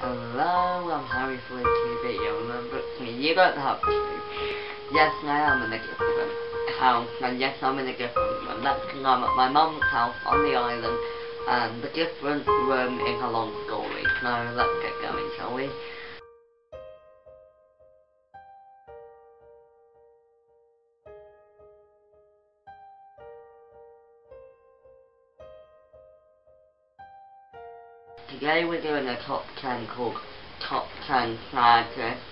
Hello, I'm Harry FleuTV. Remember me, you don't have to. Yes, I am in a different house, and yes, I'm in a different room. That's because I'm at my mum's house on the island, and the different room is a long story. So let's get going, shall we? Today we're doing a top 10 called Top 10 Saddest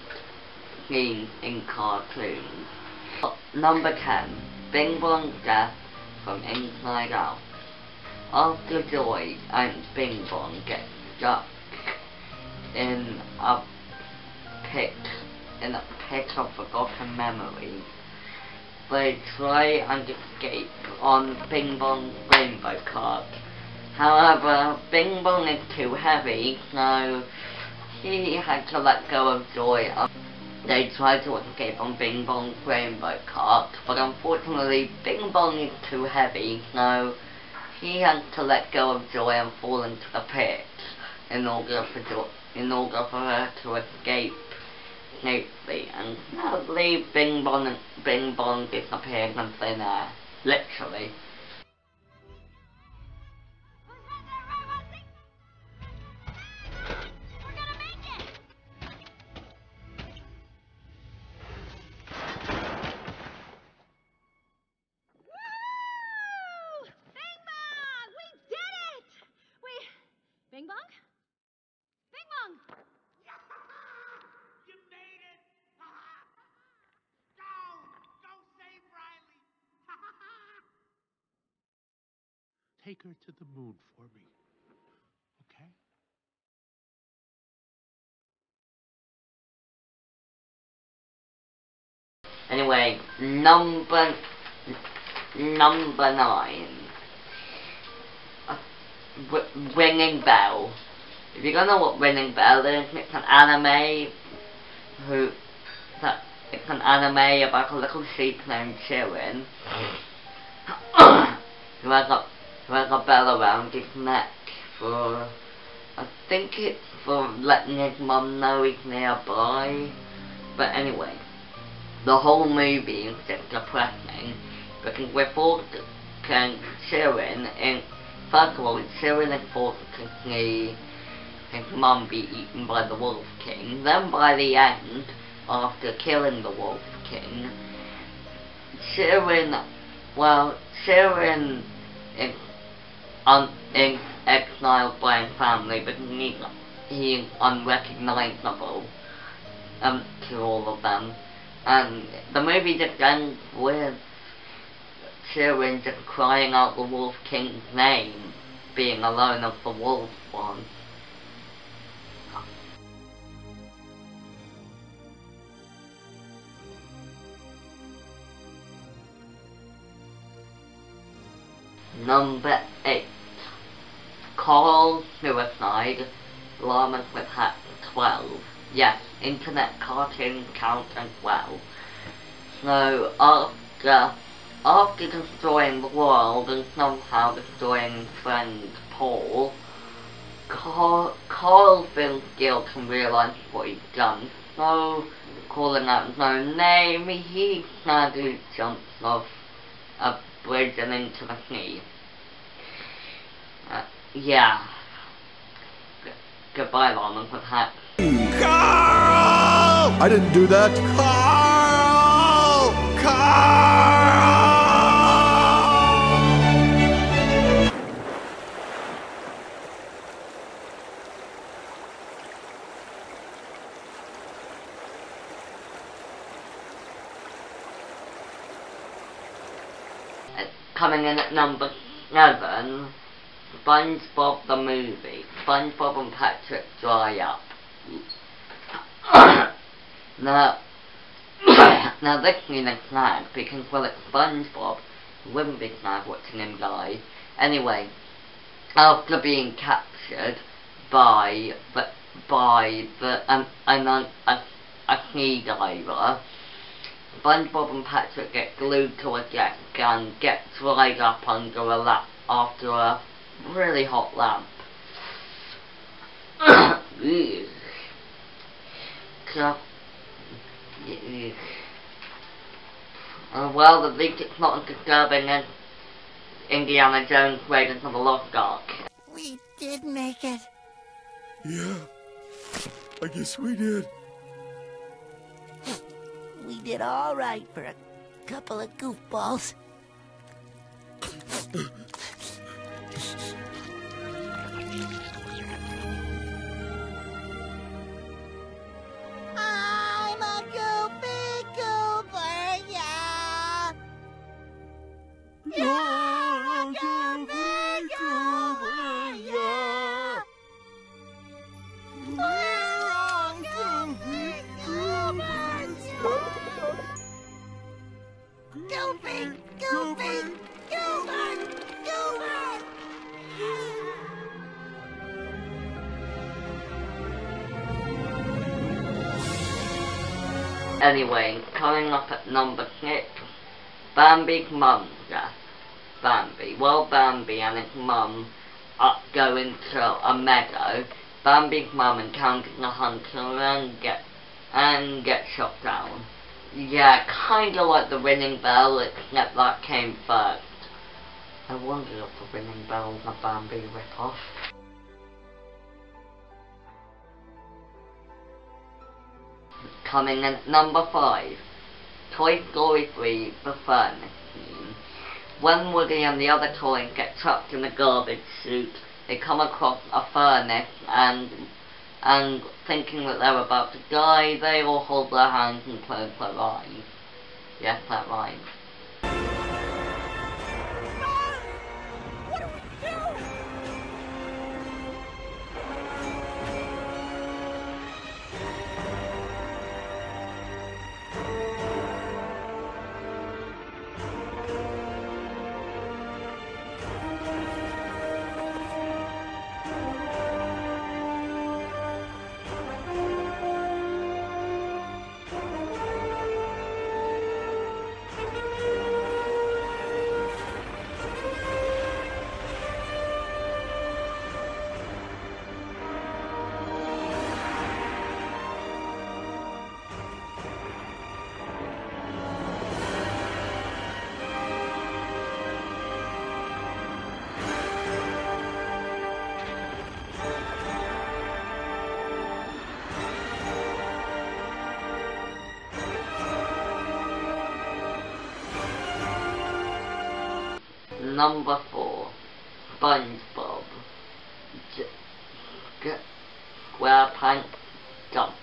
Scenes in Cartoons. Number 10, Bing Bong's death from Inside Out. After Joy and Bing Bong get stuck in a pit, in a pit of forgotten memories, they try and escape on Bing Bong's rainbow cart However, Bing Bong is too heavy, so he had to let go of Joy. They tried to escape on Bing Bong's rainbow cart, but unfortunately Bing Bong is too heavy, so he had to let go of Joy and fall into the pit in order for Joy, in order for her to escape safely. And sadly, Bing Bong Bing Bong disappeared from thin air, literally. Take her to the moon for me. Okay? Anyway, number number nine ringing bell. If you don't know what ringing bell is, it's an anime who that it's an anime about a little sheep named Chirin who has a who a bell around his neck for I think it's for letting his mum know he's nearby. But anyway, the whole movie is just depressing because we're forced to Chirin in First of all, it's Cyril and fortunately his mum be eaten by the Wolf King. Then by the end, after killing the Wolf King, Sharon, well, Sharon is, un, exiled by his family, but he, he unrecognizable um, to all of them. And the movie just ends with Sharon just crying out the Wolf King's name, being alone of the wolf one. Number 8. Carl Suicide, Llamas with Hat 12. Yes, internet cartoons count as well. So, after after destroying the world and somehow destroying friend Paul, Carl, Carl feels guilt and realizes what he's done, so calling out his own name, he sadly jumps off a bridge and into the sea. Uh, yeah. G goodbye, with that. Carl! I didn't do that. Carl! Carl! Coming in at number seven, SpongeBob the movie. SpongeBob and Patrick dry up. now, now this is a snag because well it's SpongeBob. It wouldn't be snag watching him die. Anyway, after being captured by the by the um, an, a, a sea diver, SpongeBob and Patrick get glued to a jet and get dried up under a lamp after a really hot lamp. after uh, well, the least it's not as disturbing as Indiana Jones Raiders of the Lost Ark. We did make it. Yeah. I guess we did. We did all right for a couple of goofballs. I'm a goofy goober, yeah. You're Anyway, coming up at number six, Bambi's mum's death. Bambi. Well, Bambi and his mum are going to a meadow. Bambi's mum encounters a hunter and get and get shot down. Yeah, kinda like the ringing bell, except that came first. I wonder if the ringing bell was a Bambi ripoff. Coming in at number five, Toy Story 3, The Furnace Scene. When Woody and the other toys get trapped in a garbage chute, they come across a furnace and and thinking that they're about to die, they all hold their hands and close their eyes. Yes, that rhymes. Number four, SpongeBob. J- SquarePants dumped.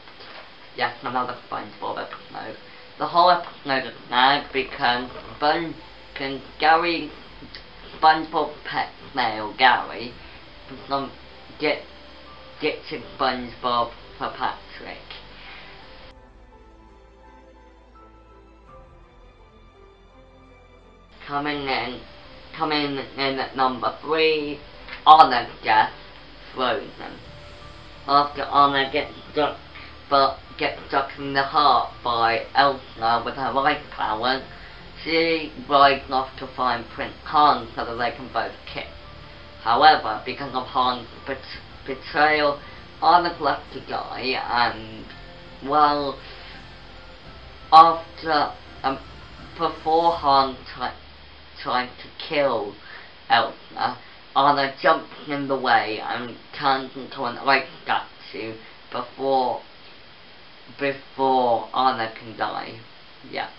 Yes, another SpongeBob episode. The whole episode is snagged because Sponge can Gary, SpongeBob pet snail Gary, some get ditching SpongeBob for Patrick. Coming in, coming in at number three, Anna's death, Frozen. After Anna gets stuck, but gets stuck in the heart by Elsa with her life powers, she rides off to find Prince Han so that they can both kiss. However, because of Hans' bet- betrayal, Anna's left to die, and, well, after, um, before Han trying to kill Elsa, Anna jumps in the way and turns into an ice statue before before Anna can die. Yeah.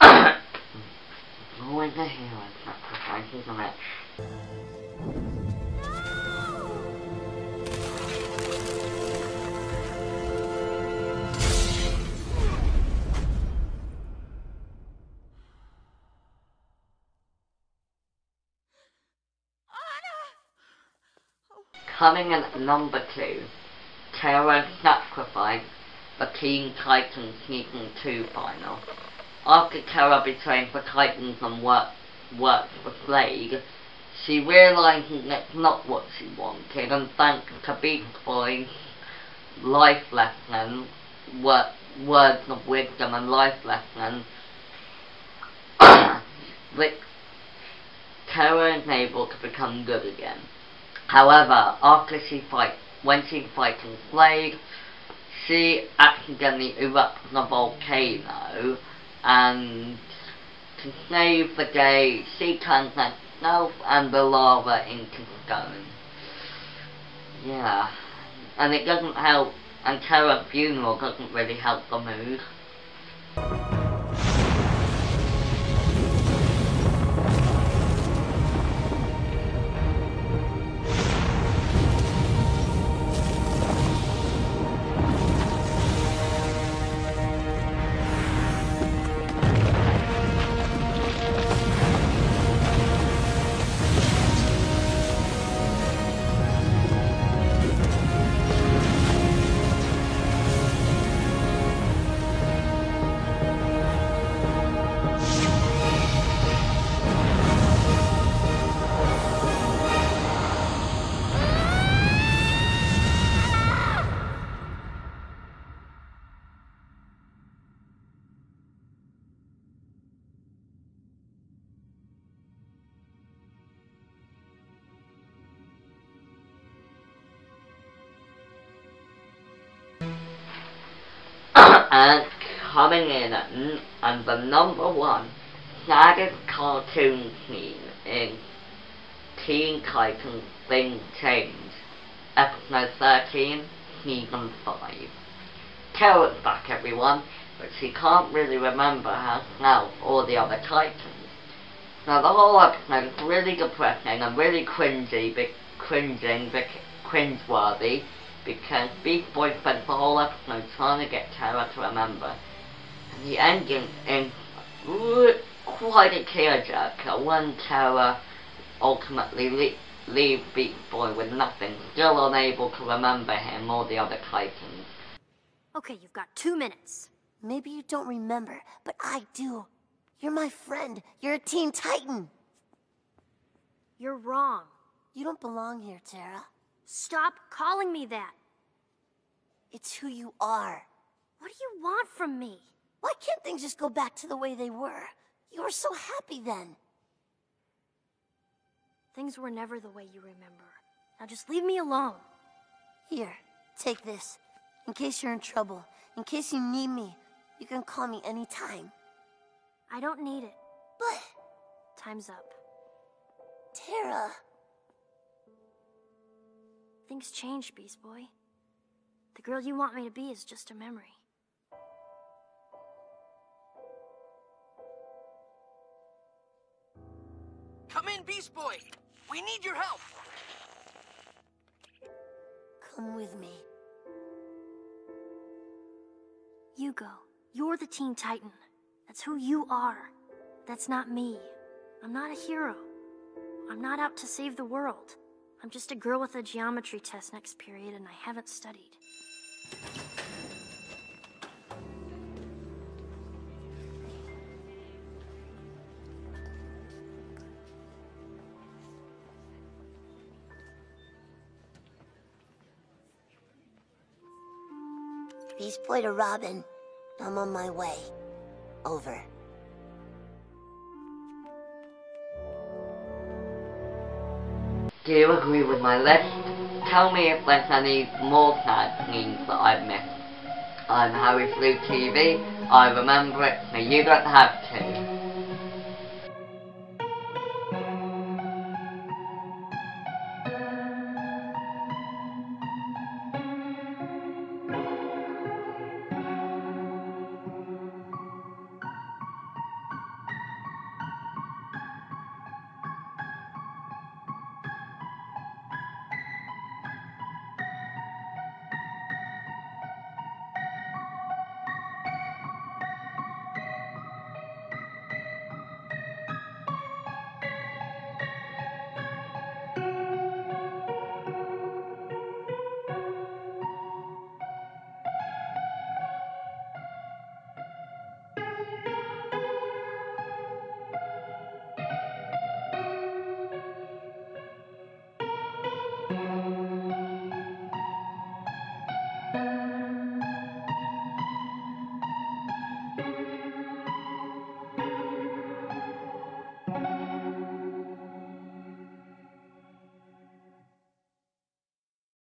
Always a hero sacrifice, isn't it? Coming in at number two, Terra Sacrifice, the Teen Titans Season 2 final. After Terra betrays the Titans and work, works for Slade, she realizes that's not what she wanted, and thanks to Beast Boy's life lessons, wor- words of wisdom and life lessons, that Terra is able to become good again. However, after she fights, when she's fighting Slade, she accidentally erupts a volcano and to save the day she turns herself and the lava into stone. Yeah. And it doesn't help and Tara's funeral doesn't really help the mood. And coming in at and the number one saddest cartoon scene in Teen Titans Thing Change, episode 13, season 5. Tara's back everyone, but she can't really remember herself or the other Titans. Now the whole episode is really depressing and really cringy, be- cringing, bec- cringeworthy, because Beast Boy spent the whole episode trying to get Tara to remember. And the ending is quite a tearjerker when Tara ultimately le- leaves Beast Boy with nothing, still unable to remember him or the other Titans. Okay, you've got two minutes. Maybe you don't remember, but I do. You're my friend. You're a Teen Titan. You're wrong. You don't belong here, Terra. Stop calling me that. It's who you are. What do you want from me? Why can't things just go back to the way they were? You were so happy then. Things were never the way you remember. Now just leave me alone. Here, take this. In case you're in trouble, in case you need me, you can call me anytime. I don't need it. But, Time's up. Terra, Things changed, Beast Boy. The girl you want me to be is just a memory. Come in, Beast Boy. We need your help. come with me. You go. You're the Teen Titan. That's who you are. That's not me. I'm not a hero. I'm not out to save the world. I'm just a girl with a geometry test next period, and I haven't studied. Beast Boy to Robin. I'm on my way. Over. Do you agree with my list? Tell me if there's any more sad scenes that I've missed. I'm Harry Flew TV. I remember it, so you don't have to.